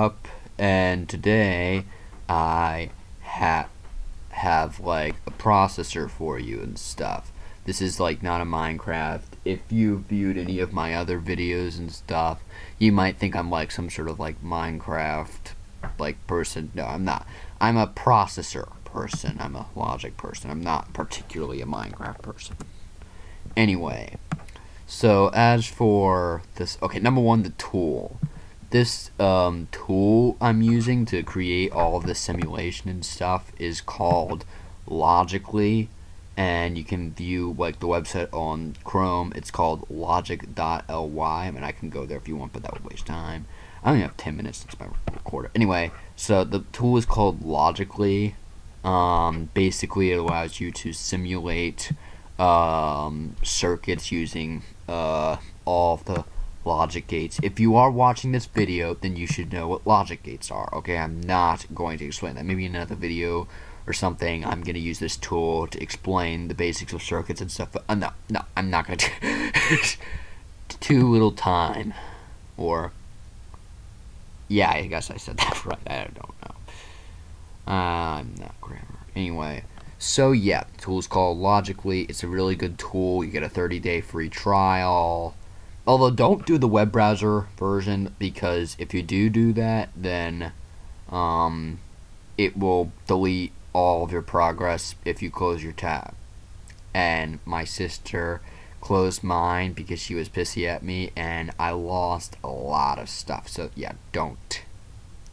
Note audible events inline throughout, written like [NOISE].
up and today I have have like a processor for you and stuff. This is like not a Minecraft. If you viewed any of my other videos and stuff, you might think I'm like some sort of like Minecraft like person. No, I'm not. I'm a processor person. I'm a logic person. I'm not particularly a Minecraft person. Anyway, so as for this, okay, number one, the tool this um, tool I'm using to create all the simulation and stuff is called Logicly and you can view like the website on Chrome. It's called logic.ly mean I can go there if you want but that would waste time. I only have 10 minutes since my recorder. Anyway so the tool is called Logicly. Um, basically it allows you to simulate um, circuits using uh, all of the logic gates. If you are watching this video, then you should know what logic gates are. Okay, I'm not going to explain that. Maybe in another video or something, I'm going to use this tool to explain the basics of circuits and stuff. But uh, no, no, I'm not going to. [LAUGHS] Too little time. Or, yeah, I guess I said that [LAUGHS] right. I don't know. Uh, I'm not grammar. Anyway. So yeah, the tool is called Logicly. It's a really good tool. You get a 30 day free trial. Although don't do the web browser version because if you do do that, then um, it will delete all of your progress if you close your tab. And my sister closed mine because she was pissy at me and I lost a lot of stuff. So yeah, don't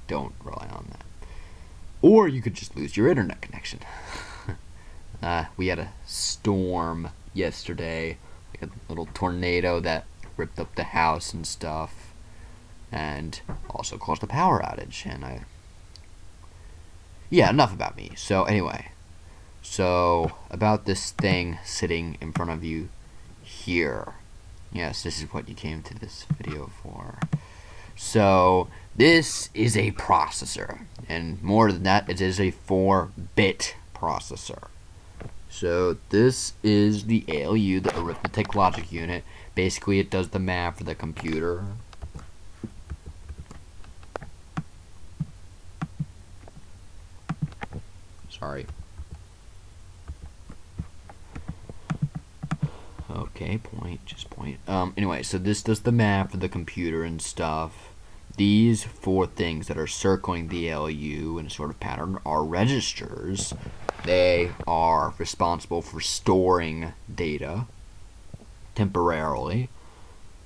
don't rely on that. Or you could just lose your internet connection. [LAUGHS] uh, we had a storm yesterday, like a little tornado that ripped up the house and stuff, and also caused a power outage. And I, yeah, enough about me. So anyway, so about this thing sitting in front of you here. Yes, this is what you came to this video for. So this is a processor, and more than that, it is a 4-bit processor. So this is the ALU, the Arithmetic Logic Unit, Basically, it does the math for the computer. Sorry. Okay, point, just point. Um, anyway, so this does the math for the computer and stuff. These four things that are circling the ALU in a sort of pattern are registers. They are responsible for storing data temporarily.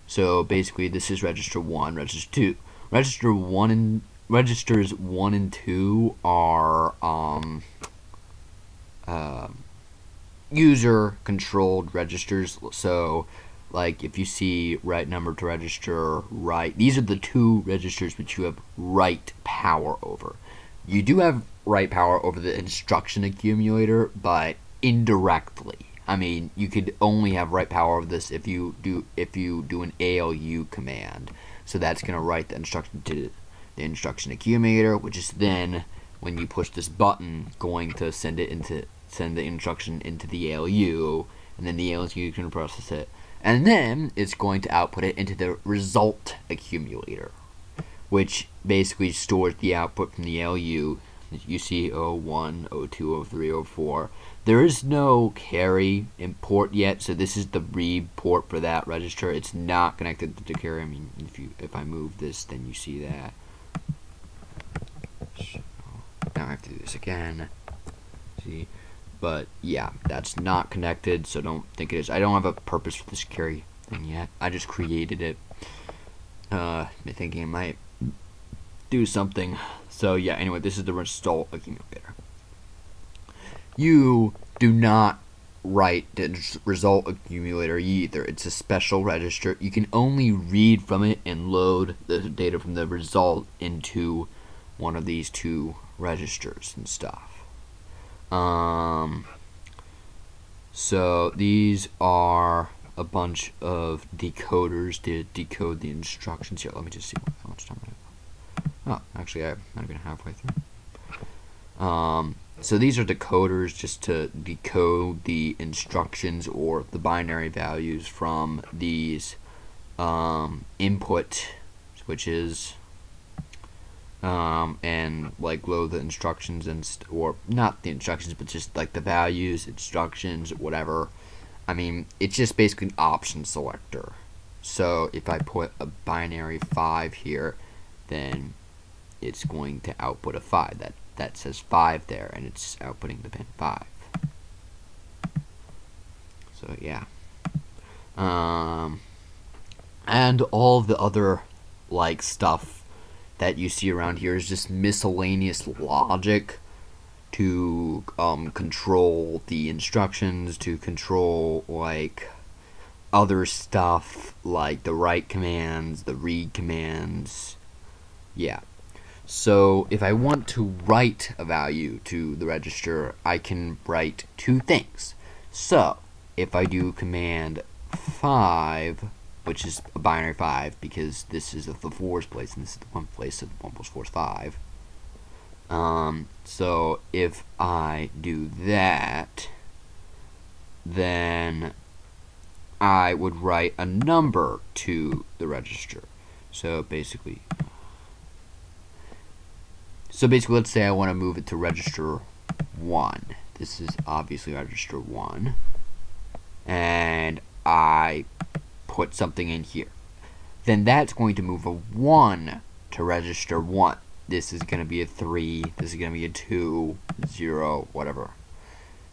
So basically, this is register one, register two. Register one and registers one and two are um, uh, user controlled registers. So, like if you see write number to register, write these are the two registers which you have write power over. You do have write power over the instruction accumulator, but indirectly. I mean, you could only have write power of this if you do if you do an ALU command. So that's going to write the instruction to the instruction accumulator, which is then when you push this button, going to send it into send the instruction into the ALU, and then the ALU can process it, and then it's going to output it into the result accumulator, which basically stores the output from the ALU. You see 01, 02, 03, 04 there is no carry import yet, so this is the read port for that register. It's not connected to the carry. I mean, if you if I move this, then you see that. So, now I have to do this again. See, but yeah, that's not connected, so don't think it is. I don't have a purpose for this carry thing yet. I just created it. Uh, thinking it might do something. So yeah, anyway, this is the result accumulator you do not write the result accumulator either. It's a special register. You can only read from it and load the data from the result into one of these two registers and stuff. Um, so these are a bunch of decoders to decode the instructions. Here, let me just see how much time I have. Oh, actually, I'm not even halfway through. Um, so these are decoders just to decode the instructions or the binary values from these um, input switches. um, and like load the instructions and or not the instructions, but just like the values, instructions, whatever. I mean, it's just basically an option selector. So if I put a binary five here, then it's going to output a five. That that says five there, and it's outputting the pin five. So yeah. Um, and all the other like stuff that you see around here is just miscellaneous logic to um, control the instructions, to control like other stuff like the write commands, the read commands. Yeah. So if I want to write a value to the register, I can write two things. So if I do command 5, which is a binary 5 because this is the fours place and this is the one place, so 1 plus 4 is 5. Um, so if I do that, then I would write a number to the register. So basically, so basically, let's say I want to move it to register 1. This is obviously register 1. And I put something in here. Then that's going to move a 1 to register 1. This is going to be a 3. This is going to be a 2, 0, whatever.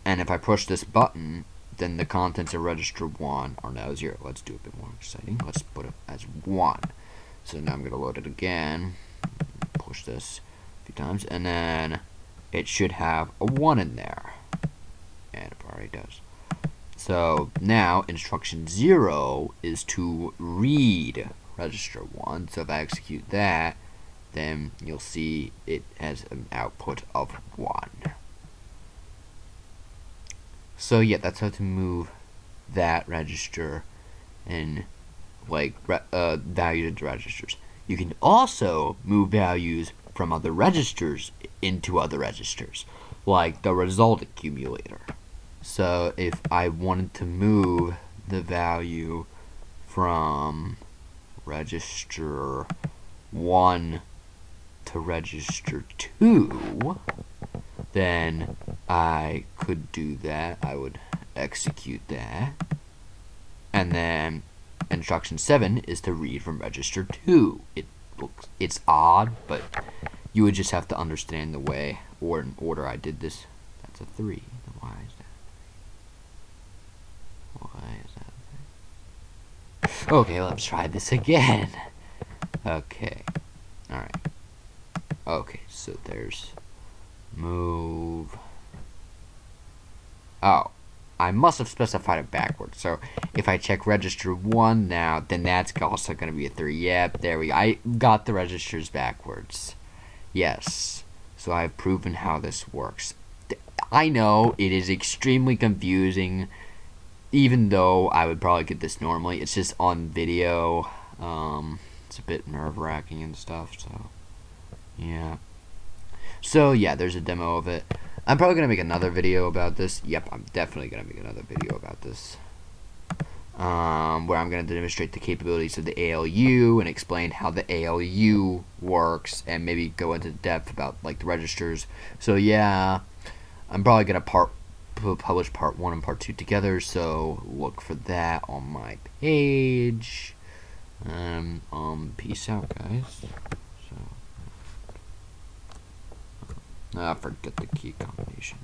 And if I push this button, then the contents of register 1 are now 0. Let's do a bit more exciting. Let's put it as 1. So now I'm going to load it again. Push this few times. And then it should have a 1 in there. And it already does. So now instruction 0 is to read register 1. So if I execute that, then you'll see it has an output of 1. So yeah, that's how to move that register and like uh, values into registers. You can also move values from other registers into other registers, like the result accumulator. So if I wanted to move the value from register 1 to register 2, then I could do that. I would execute that. And then instruction 7 is to read from register 2. It looks it's odd, but you would just have to understand the way or in order I did this. That's a 3. Why is that? Why is that? Okay, let's try this again. Okay. Alright. Okay, so there's move. Oh, I must have specified it backwards. So if I check register 1 now, then that's also going to be a 3. Yep, there we go. I got the registers backwards. Yes. So I've proven how this works. I know it is extremely confusing, even though I would probably get this normally. It's just on video. Um, it's a bit nerve-wracking and stuff, so yeah. So yeah, there's a demo of it. I'm probably going to make another video about this. Yep, I'm definitely going to make another video about this. Um, where I'm going to demonstrate the capabilities of the ALU and explain how the ALU works and maybe go into depth about like the registers. So yeah, I'm probably going to part publish part 1 and part 2 together, so look for that on my page. Um, um, peace out, guys. Ah, forget the key combination.